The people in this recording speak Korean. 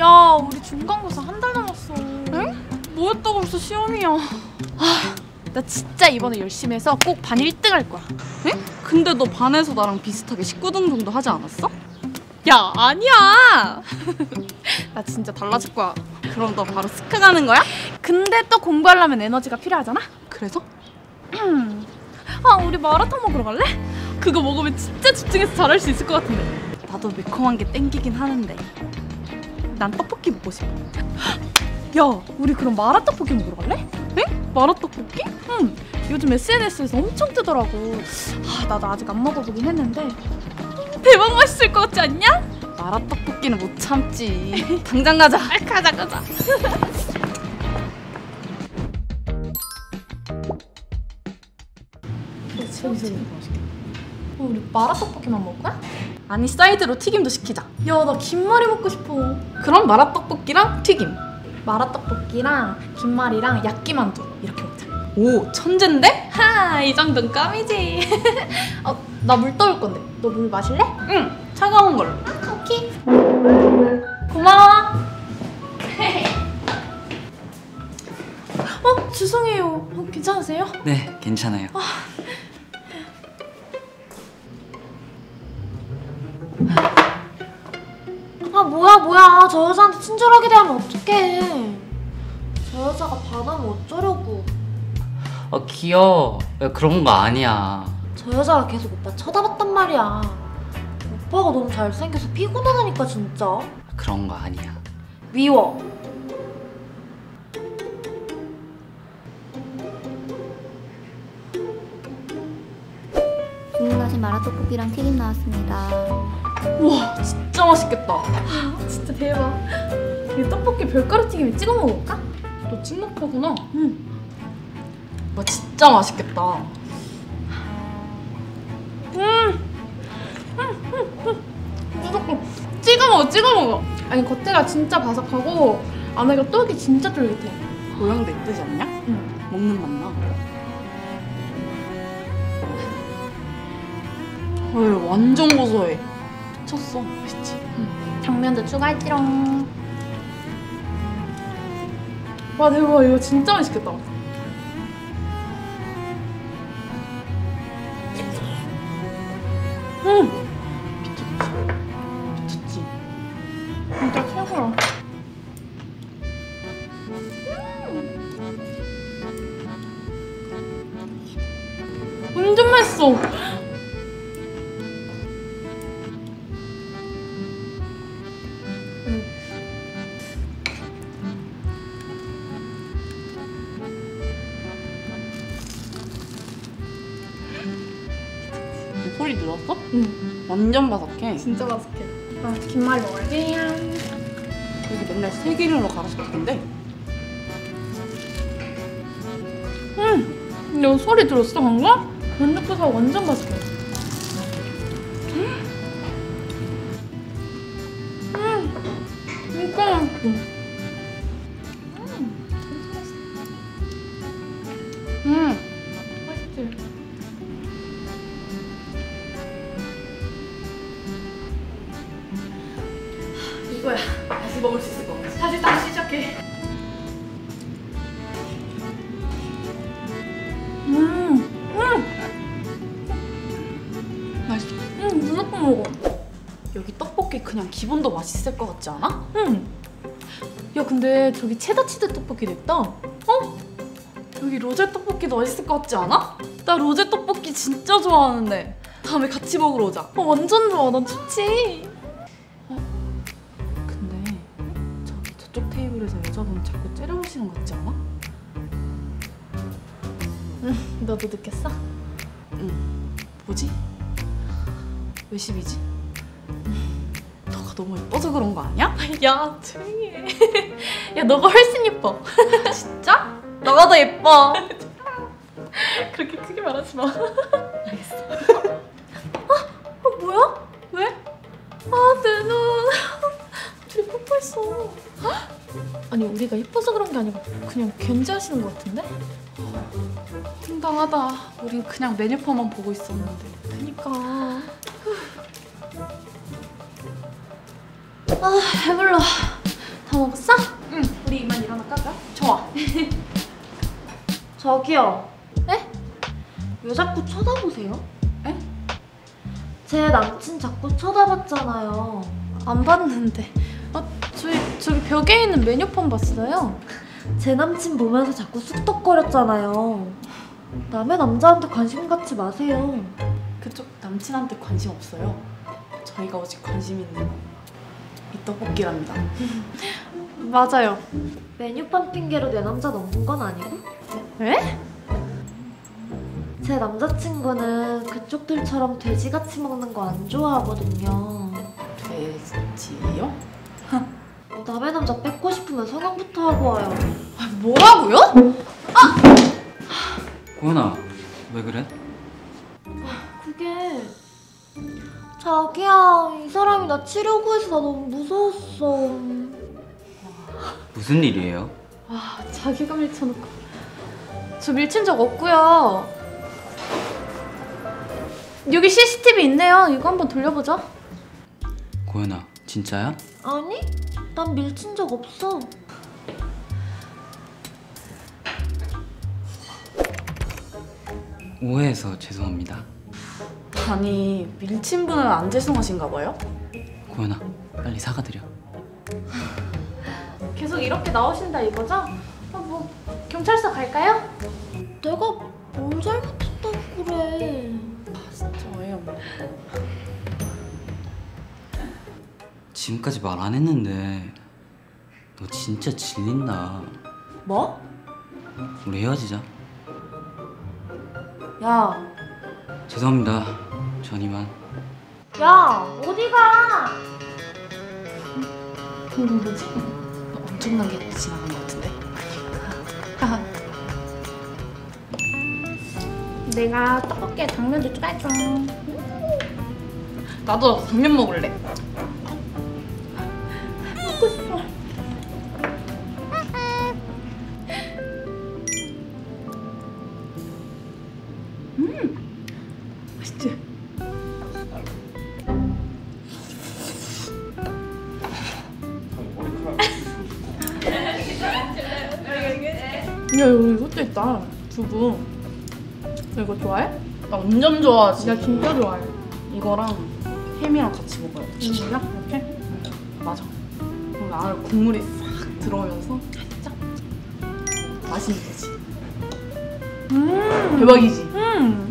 야 우리 중간고사 한 달 남았어 응? 뭐였다고 벌써 시험이야 아, 나 진짜 이번에 열심히 해서 꼭 반 1등 할 거야 응? 근데 너 반에서 나랑 비슷하게 19등 정도 하지 않았어? 야 아니야 나 진짜 달라질 거야 그럼 너 바로 스카 가는 거야? 근데 또 공부하려면 에너지가 필요하잖아 그래서? 아 우리 마라탕 먹으러 갈래? 그거 먹으면 진짜 집중해서 잘할 수 있을 것 같은데 나도 매콤한 게 땡기긴 하는데 난 떡볶이 먹고 싶어 야 우리 그럼 마라 떡볶이 먹으러 갈래? 응? 마라 떡볶이? 응 요즘 SNS에서 엄청 뜨더라고 아 나도 아직 안 먹어보긴 했는데 대박 맛있을 것 같지 않냐? 마라 떡볶이는 못 참지 당장 가자 아, 가자 가자 저기서 어, 우리 마라 떡볶이만 먹을 거야? 아니 사이드로 튀김도 시키자. 야 나 김말이 먹고 싶어. 그럼 마라떡볶이랑 튀김. 마라떡볶이랑 김말이랑 야끼만두 이렇게 먹자. 오 천잰데? 하 이 정도는 껌이지. 어, 나 물 떠올 건데. 너 물 마실래? 응 차가운 걸로. 오케이. 고마워. 어 죄송해요. 어, 괜찮으세요? 네, 괜찮아요. 아 뭐야 저 여자한테 친절하게 대하면 어떡해 저 여자가 반하면 어쩌려고 어, 귀여워. 야, 그런 거 아니야. 저 여자가 계속 오빠 쳐다봤단 말이야 오빠가 너무 잘생겨서 피곤하다니까 진짜 그런 거 아니야. 미워 주문하신 마라떡볶이랑 튀김 나왔습니다. 우와 진짜 맛있겠다. 진짜 대박. 이 떡볶이 별가루 튀김에 찍어 먹어볼까? 너 찍먹파구나. 응와 진짜 맛있겠다. 무조건 찍어 먹어 찍어 먹어. 아니 겉에가 진짜 바삭하고 안에가 떡이 진짜 쫄깃해. 모양도 예쁘지 않냐? 응. 먹는 맛나? 헐 완전 고소해 미쳤어. 맛있지? 당면도 추가할지롱. 와 대박. 이거 진짜 맛있겠다. 음! 미쳤지? 진짜 최고야. 음. 완전 맛있어 소리 들었어? 응. 완전 바삭해. 진짜 맛있게 아 김말이 먹을게요 여기 맨날 세기름으로 갈아 시키는데? 음, 너 소리 들었어 방금? 면역도사 완전 맛있게. 음, 진짜 맛있어. 시작해. 음, 음, 맛있어 음, 무조건 먹어. 여기 떡볶이 그냥 기본도 맛있을 것 같지 않아? 응. 야 근데 저기 체다 치즈 떡볶이도 있다. 어? 여기 로제 떡볶이도 맛있을 것 같지 않아? 나 로제 떡볶이 진짜 좋아하는데 다음에 같이 먹으러 오자 어, 완전 좋아. 난 좋지. 테이블에서 여자분 자꾸 째려보시는 것 같지 않아? 너도 느꼈어? 뭐지? 왜 10이지? 너가 너무 예뻐서 그런 거 아니야? 야 조용히 해. 야 너가 훨씬 예뻐. 진짜? 너가 더 예뻐. 그렇게 크게 말하지 마. 알겠어. 아, 아 뭐야? 왜? 아 내 눈. 둘이 뽀뽀했어. 아니 우리가 예뻐서 그런 게 아니고 그냥 견제하시는 것 같은데? 당당하다. 우린 그냥 메뉴판만 보고 있었는데. 그니까. 아 배불러. 다 먹었어? 응. 우리 이만 일어나 깔까? 좋아. 저기요. 네? 왜 자꾸 쳐다보세요? 에? 제 남친 자꾸 쳐다봤잖아요. 안 봤는데. 어, 저기 저기 벽에 있는 메뉴판 봤어요. 제 남친 보면서 자꾸 쑥덕거렸잖아요. 남의 남자한테 관심 갖지 마세요. 그쪽 남친한테 관심 없어요. 저희가 오직 관심 있는 이 떡볶이랍니다. 맞아요. 메뉴판 핑계로 내 남자 넘긴 건 아니고? 왜? 제 남자친구는 그쪽들처럼 돼지같이 먹는 거 안 좋아하거든요. 돼지요? 남의 남자 뺏고 싶으면 성형부터 하고 와요. 아, 뭐라고요? 고현아 왜 그래? 그게 자기야 이 사람이 나 치료 구해서 나 너무 무서웠어. 무슨 일이에요? 아, 자기가 밀쳐놓고. 저 밀친 적 없고요. 여기 CCTV 있네요. 이거 한번 돌려보자. 고현아 진짜야? 아니 난 밀친 적 없어. 오해해서 죄송합니다 아니, 밀친 분은 안 죄송하신가 봐요? 고현아 빨리 사과드려 계속 이렇게 나오신다 이거죠? 아, 뭐 경찰서 갈까요? 내가 뭘 잘못했다고 그래. 진짜 어이없네. 지금까지 말 안 했는데 너 진짜 질린다 뭐? 우리 헤어지자 야, 죄송합니다 전 이만 야 어디 가? 이거 뭐지? 엄청나게 지나간 것 같은데? 내가 떡볶이에 당면도 추가했어. 나도 당면 먹을래. 야 여기 이것도 있다. 두부 너 이거 좋아해? 나 완전 좋아하지. 나 진짜 좋아해. 이거랑 햄이랑 같이 먹어야 돼 진짜? 이렇게? 응, 맞아. 그럼 안에 국물이 싹 들어오면서 살짝 맛있는 거지. 음. 대박이지? 음